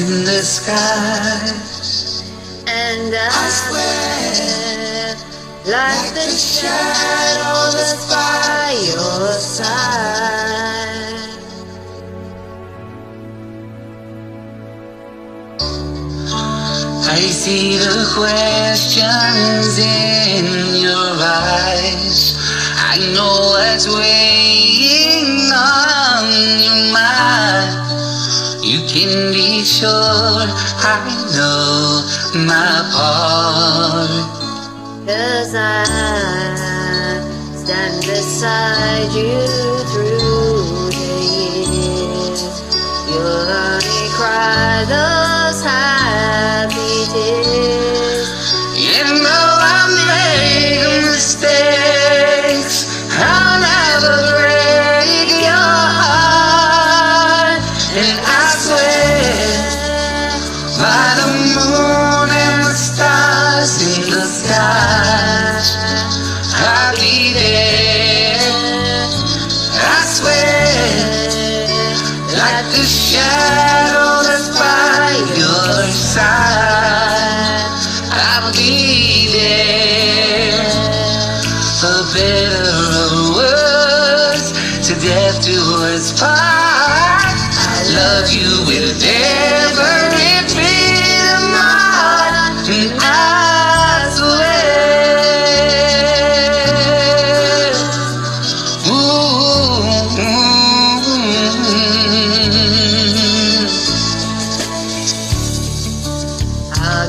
in the sky. And I swear, like the shadow that's by your side. I see the questions in your eyes. I know what's weighing can be sure I know my part. Cause I stand beside you through the years. You'll only cry those happy tears. Like the shadow that's by your side, I'll be there. For better or worse, to death do us part. I love you with every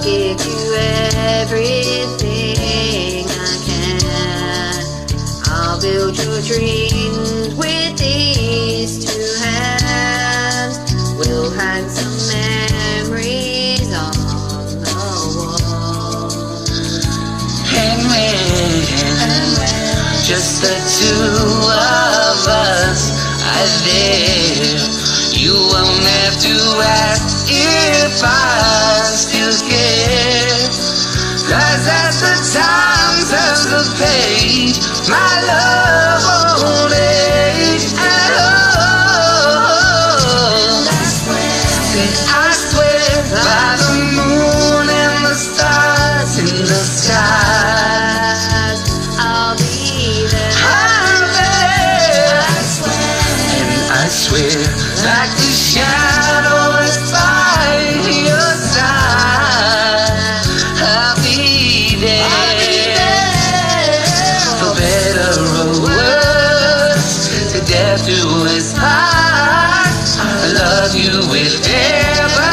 Give you everything I can. I'll build your dreams with these two hands. We'll hang some memories on the wall. And when just the two of us are there, you won't have to ask if I time turns the page, my love age at all. And I swear by the moon and the stars in the sky. I'll be there. I'm there. I swear. And I swear, like you with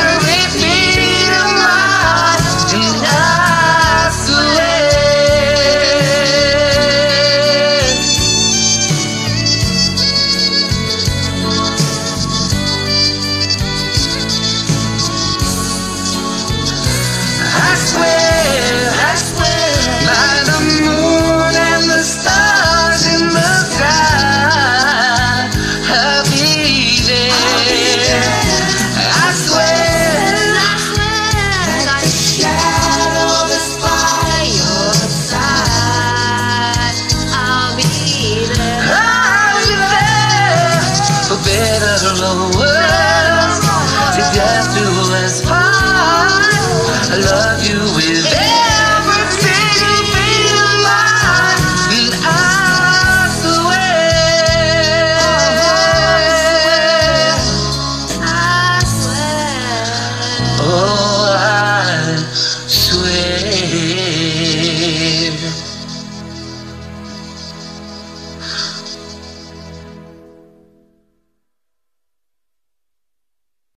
I love you with